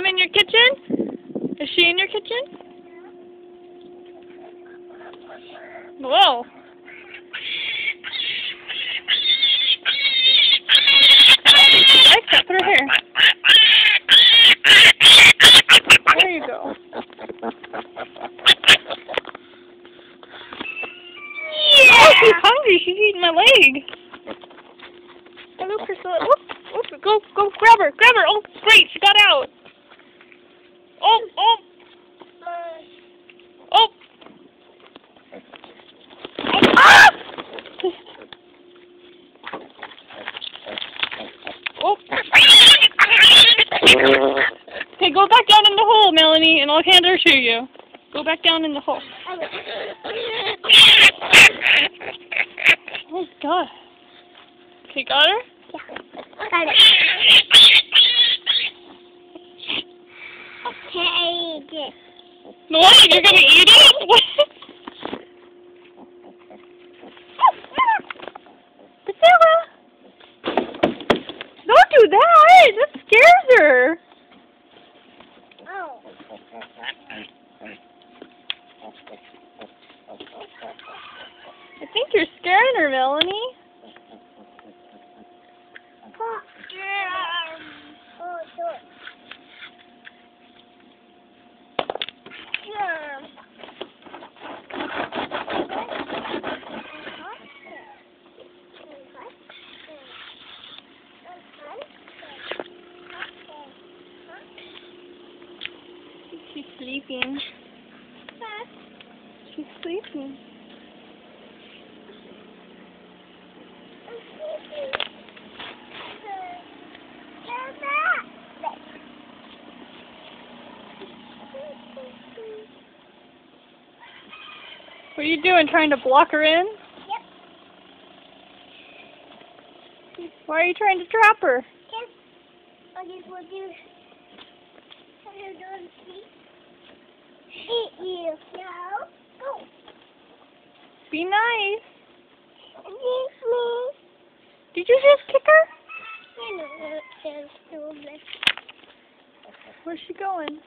come in your kitchen? Is she in your kitchen? Whoa. I cut through here. There you go. Oh, she's hungry. She's eating my leg. Hello, Priscilla. Whoop, whoop, go, go, grab her, grab her. Oh, great, she got out. Oh, oh, oh. Ah! Oh. Okay, go back down in the hole, Melanie, and I'll hand her to you. Go back down in the hole. Oh, God. Okay, got her? Yeah, Got it. Okay. What? You're gonna eat it? Priscilla! Don't do that! That scares her! Oh. I think you're scaring her, Melanie. Oh, sure. Sure. She's sleeping. She's sleeping. What are you doing? Trying to block her in? Yep. Why are you trying to trap her? Eat you. No. Go. Be nice. Eat me. Did you just kick her? You know Where's she going?